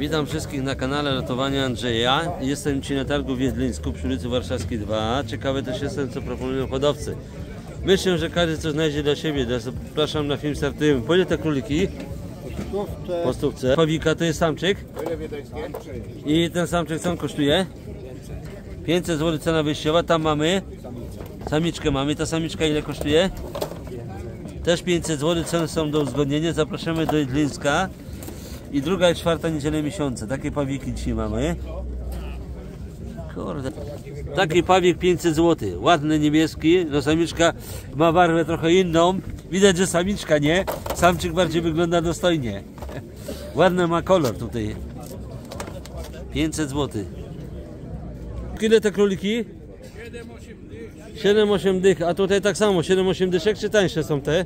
Witam wszystkich na kanale Ratowania Andrzeja. Jestem Ci na targu w Jedlińsku przy ulicy Warszawskiej 2. Ciekawy też jestem, co proponują hodowcy. Myślę, że każdy coś znajdzie dla siebie. Zapraszam na film startujemy. Po ile te króliki? Po stówce. Pawika to jest samczyk. I ten samczyk co on kosztuje? 500 zł cena wyjściowa. Tam mamy samiczkę mamy. Ta samiczka ile kosztuje? Też 500 zł, ceny są do uzgodnienia. Zapraszamy do Jedlińska. I druga i czwarta niedziela miesiąca. Takie pawiki dzisiaj mamy. Kurde. Taki pawik 500 zł. Ładny niebieski. No samiczka ma barwę trochę inną. Widać, że samiczka nie. Samczyk bardziej wygląda dostojnie. Ładny ma kolor tutaj. 500 zł. Ile te króliki? 7-8 dych. A tutaj tak samo 7-8 dyszek, czy tańsze są te?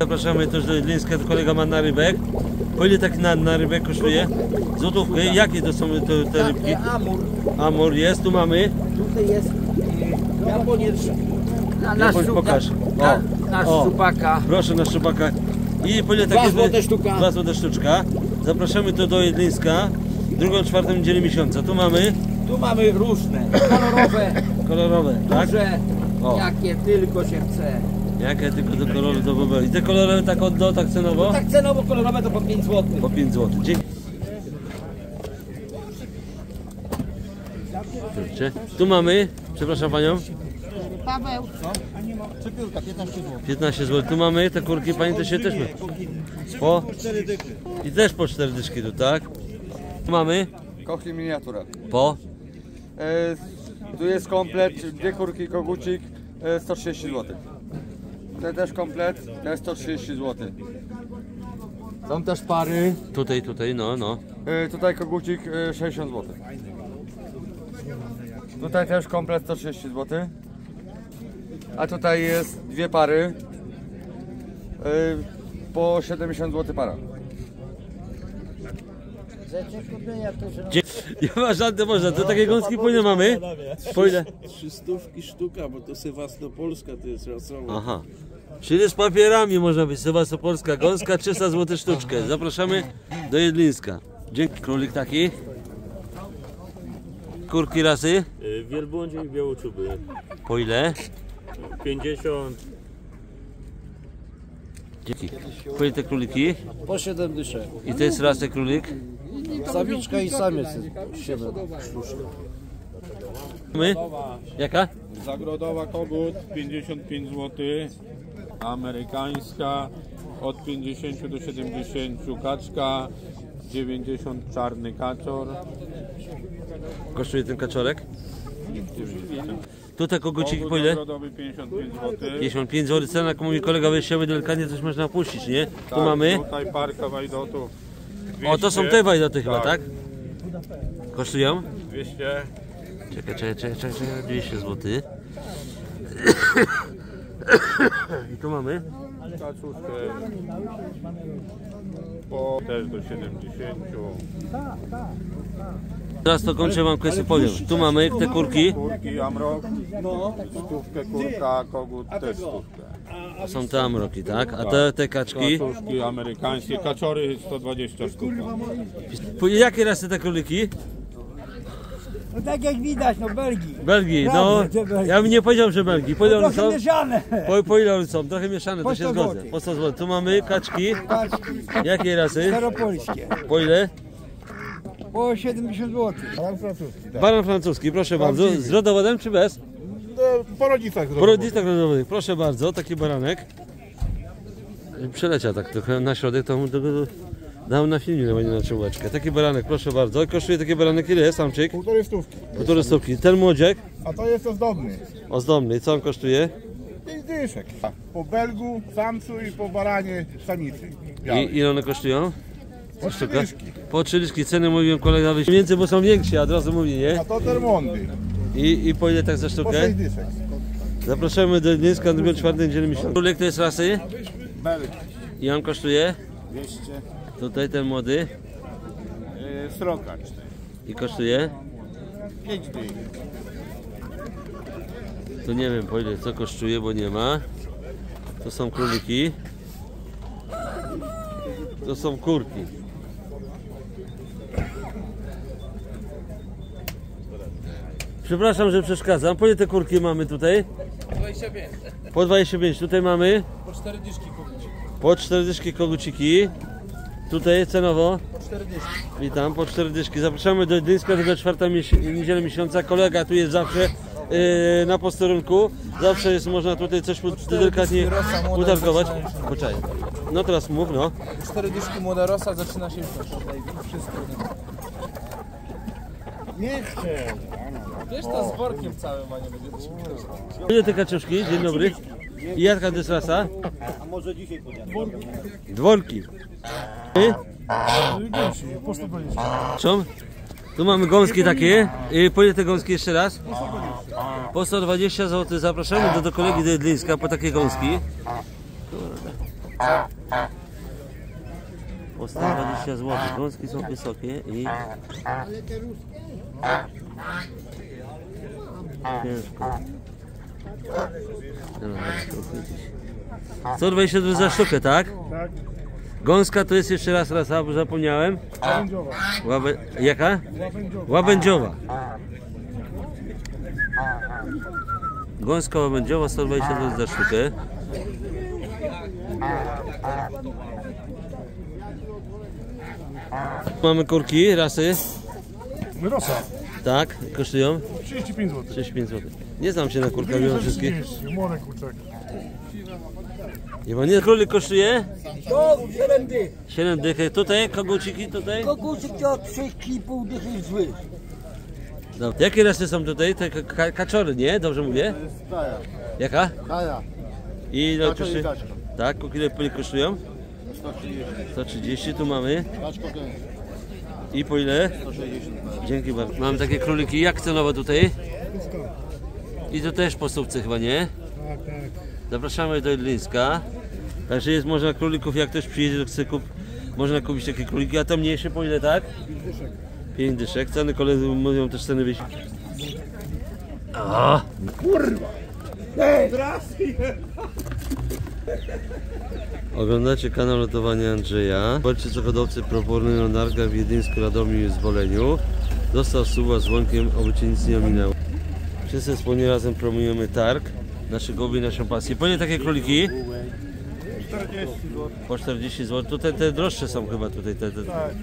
Zapraszamy też do Jedlińska, to kolega ma na rybek. Po ile tak na, na rybek kosztuje? Złotówkę. Jakie to są te, te rybki? Takie amur. Amor jest, tu mamy. Tutaj jest y, Japoniec. Na, na, Japoń, pokaż. Na, O, na o. szczupaka. Proszę na szczupaka. I po ile Dwa takie złote sztuka. Dwa złote sztuczka. Zapraszamy to do Jedlińska. Drugą, czwartą niedzielę miesiąca. Tu mamy Tu mamy różne, kolorowe, kolorowe, tak? duże, O. jakie tylko się chce. Jakie tylko do koloru do wyboru. I te kolorowe tak od do, tak cenowo? Tak cenowo kolorowe to po 5 zł. Po 5 zł. Dzięki. Kurczę. Tu mamy, przepraszam panią, Paweł, 15 zł. Tu mamy te kurki, pani to się też ma. Po? I też po 4 dyszki tu, tak? Tu mamy Kochli miniatura. po E, tu jest komplet, dwie kurki, kogucik, e, 130 zł. Ten też komplet, ten 130 zł. Są też pary. tutaj, tutaj, no, no. E, tutaj kogucik e, 60 zł. Tutaj też komplet 130 zł. A tutaj jest dwie pary. E, po 70 zł para. Nie ma żadne można, to takie gąski po ile mamy? Po ile? Trzy stówki sztuka, bo to Sewastopolska to jest rasowa. Aha. Czyli z papierami można być. Sewastopolska gąska, 300 zł sztuczkę. Zapraszamy do Jedlińska. Dzięki. Królik taki. Kurki rasy. Y, Wielbłądzie i białoczuby. Po ile? 50, Dzięki. Po ile te króliki? Po 7 dyszek. I to jest rasy królik? Samiczka i samiec 7 sztuczek. My? Jaka? Zagrodowa kogut 55 zł, amerykańska od 50 do 70, kaczka 90 czarny kaczor. Kosztuje ten kaczorek? Tutaj koguciki po ile? zagrodowy 55 zł. 55 zł cena, jak mówi kolega wyjściowy, delikatnie coś można puścić, nie? Tu mamy. Tutaj parka wajdotów. O, to są 200. te wajdoty chyba, tak? Kosztują? 200. Czekaj, czekaj, czekaj, czekaj, czekaj, 200 zł. I tu mamy. Kaczuszkę po też do 70. Teraz to kończę, mam kwestię powiem. Tu mamy te kurki. Kurki Amrok, stówkę kurka, kogut też stówkę. Są te amroki, tak? A te, te kaczki. Kaczuszki amerykańskie, kaczory 120 sztuk. Jakie rasy te króliki? No tak jak widać, no Belgii. Belgii, no. Ja bym nie powiedział, że Belgii. Po ile one są? mieszane. Po, po ile są? Trochę mieszane, to Po się 100 zgodzę. Po 100 zł. Tu mamy kaczki. Kaczki Jakiej rasy? staropolskie. Po ile? Po 70 zł. Baran francuski, proszę bardzo. Z rodowodem czy bez? Po rodzicach Po rodzicach rodowych, proszę bardzo, taki baranek. Przeleciał tak trochę na środek, to mu tego dał na filmie, nie na czułeczkę. Taki baranek, proszę bardzo. Kosztuje taki baranek ile jest, samczyk? Półtorej stówki. Półtorej stówki. Ten młodziek, A to jest ozdobny. ozdobny, co on kosztuje? Pięć dyszek. Po belgu, samcu i po baranie samicy. I ile one kosztują? Po trzy Sztuka? dyszki. Po trzy dyszki, ceny mówiłem kolega więcej, bo są większe, od razu mówi, nie? A to termondy. I, I po ile tak za Po sztukę? sześć dyszek. Zapraszamy do Gnieńska, drugą, czwartą niedzielę miesiąca. Królek to jest rasy? Belg. I on kosztuje? 200. Tutaj ten młody e, Yy, sroka i kosztuje? 5 dych. To nie wiem po ile co kosztuje, bo nie ma. To są króliki. To są kurki. Przepraszam, że przeszkadzam. Po ile te kurki mamy tutaj? 25. Po 25. Tutaj mamy Po 4 dyszki po 40 koguciki. Tutaj cenowo. 40. Witam, po 40. Zapraszamy do Gdyńska, do czwarta niedziela miesiąca. Kolega tu jest zawsze yy, na posterunku. Zawsze jest można tutaj coś delikatnie utargować. Poczekaj. No teraz mów, no. 40 młoda rosa zaczyna się już. Wszystko. Nie chcę. Wiesz, to z workiem całym, a nie będzie Ile te kaczuszki? Dzień dobry. I jaka to jest rasa? Dworki. I? Po 120. Są? Tu mamy gąski takie. I po ile te gąski jeszcze raz? Po 120 zł. Zapraszamy do, do kolegi do Jedlińska po takie gąski. Po 120 zł. Gąski są wysokie i... Ciężko. Dobra, to chwycić. 120 zł za sztukę, tak? Tak. Gąska to jest jeszcze raz rasa, bo zapomniałem. Łabędziowa. Łabę... Jaka? Łabędziowa. Łabędziowa. Gąska łabędziowa 120 zł za sztukę. Mamy kurki, rasy. Rosa. Tak, kosztują 35 zł. 35 zł. Nie znam się na kurkach, wiem wszystkich. Młode kurczaki. Nie ma nie królik kosztuje? To 7 dych. 7 dych. Tutaj koguciki tutaj. Kogucik to 3,5 dychy zły. Dobra. Jakie rasy są tutaj? Te ka- ka- kaczory, nie? Dobrze mówię? Kaja. Jaka? Kaja. I ile kosztuje? Tak, ile po ile kosztują? 130. 130 tu mamy. I po ile? 160. Dzięki bardzo. Mam takie króliki, jak cenowo tutaj? I to też po stówce chyba, nie? Tak, tak. Zapraszamy do Jedlińska. Także jest można królików, jak ktoś przyjedzie do chce kup, można kupić takie króliki, a to mniejsze po ile, tak? 5 dyszek. Ceny koledzy mówią też ceny wyjść. A, Oglądacie kanał lotowania Andrzeja. Zobaczcie co hodowcy proponują na nargach w Jedyńsku, Radomiu i Zwoleniu. Dostał suba z łąkiem, oby cię nic nie ominęło. Wszyscy wspólnie razem promujemy targ, nasze goły, naszą pasję. Po ile takie króliki? 40 zł. Po 40 zł. Tutaj te droższe są chyba tutaj. Te, te. Tak.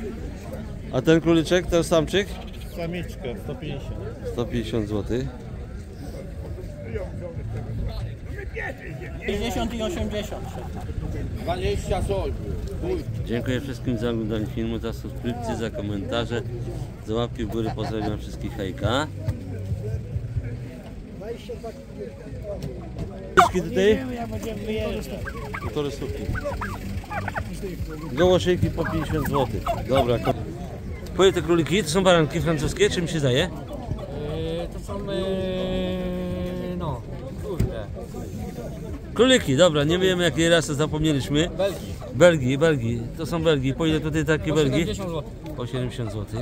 A ten króliczek, ten samczyk? Samiczka 150. 150 zł. 50 i 80. 20 sol. Dziękuję wszystkim za oglądanie filmu, za subskrypcję, za komentarze, za łapki w górę. Pozdrawiam wszystkich hejka. Wszystkie tutaj? Półtorej stówki. Gołoszyjki po 50 zł. Dobra. ko- Po ile te króliki? To są baranki francuskie, czy mi się zdaje? to są... Yy, no, kurde. Króliki, dobra, nie wiemy jakiej rasy zapomnieliśmy. Belgii. Belgii, Belgii. To są Belgii. Po ile tutaj takie Belgii? 70 zł. Po 70 zł.